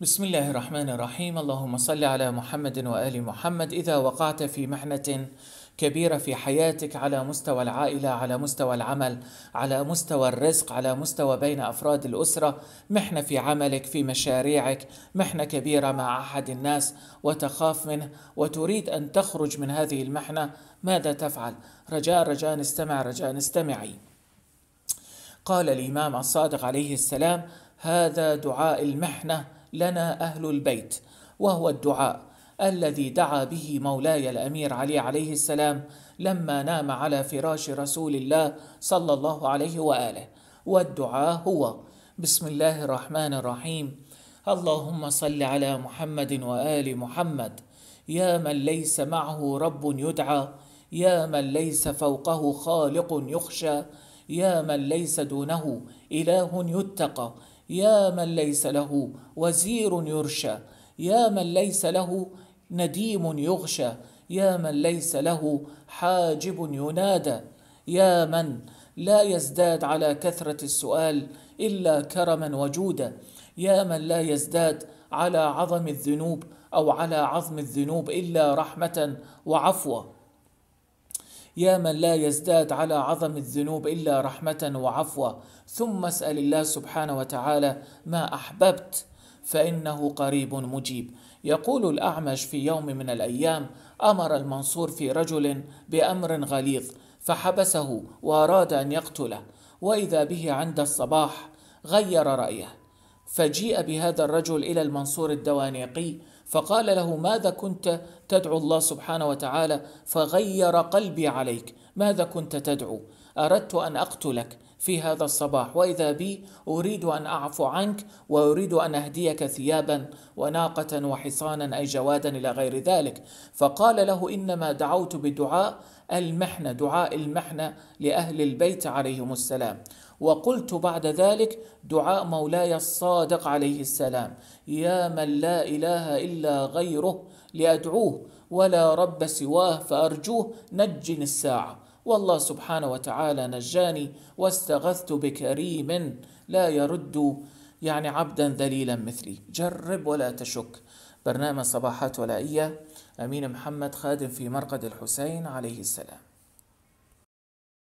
بسم الله الرحمن الرحيم. اللهم صل على محمد وآل محمد. إذا وقعت في محنة كبيرة في حياتك على مستوى العائلة على مستوى العمل على مستوى الرزق على مستوى بين أفراد الأسرة محنة في عملك في مشاريعك محنة كبيرة مع أحد الناس وتخاف منه وتريد أن تخرج من هذه المحنة ماذا تفعل؟ رجاء رجاء استمع رجاء استمعي قال الإمام الصادق عليه السلام هذا دعاء المحنة لنا أهل البيت وهو الدعاء الذي دعا به مولاي الأمير علي عليه السلام لما نام على فراش رسول الله صلى الله عليه وآله. والدعاء هو بسم الله الرحمن الرحيم. اللهم صل على محمد وآل محمد. يا من ليس معه رب يدعى. يا من ليس فوقه خالق يخشى. يا من ليس دونه إله يتقى. يا من ليس له وزير يرشى يا من ليس له نديم يغشى يا من ليس له حاجب ينادى يا من لا يزداد على كثرة السؤال إلا كرما وجودا يا من لا يزداد على عظم الذنوب أو على عظم الذنوب إلا رحمة وعفوة. يا من لا يزداد على عظم الذنوب إلا رحمة وعفوه ثم اسأل الله سبحانه وتعالى ما أحببت فإنه قريب مجيب. يقول الأعمش في يوم من الأيام أمر المنصور في رجل بأمر غليظ فحبسه وأراد أن يقتله. وإذا به عند الصباح غير رأيه. فجيء بهذا الرجل إلى المنصور الدوانيقي فقال له ماذا كنت تدعو الله سبحانه وتعالى؟ فغير قلبي عليك. ماذا كنت تدعو؟ أردت أن أقتلك في هذا الصباح وإذا بي أريد أن أعفو عنك وأريد أن أهديك ثيابا وناقة وحصانا أي جوادا إلى غير ذلك. فقال له إنما دعوت بدعاء المحنة دعاء المحنة لأهل البيت عليهم السلام. وقلت بعد ذلك دعاء مولاي الصادق عليه السلام. يا من لا إله إلا غيره لأدعوه ولا رب سواه فأرجوه نجني الساعة. والله سبحانه وتعالى نجاني واستغثت بكريم لا يرد يعني عبدا ذليلا مثلي. جرب ولا تشك. برنامج صباحات ولائية أمين محمد خادم في مرقد الحسين عليه السلام.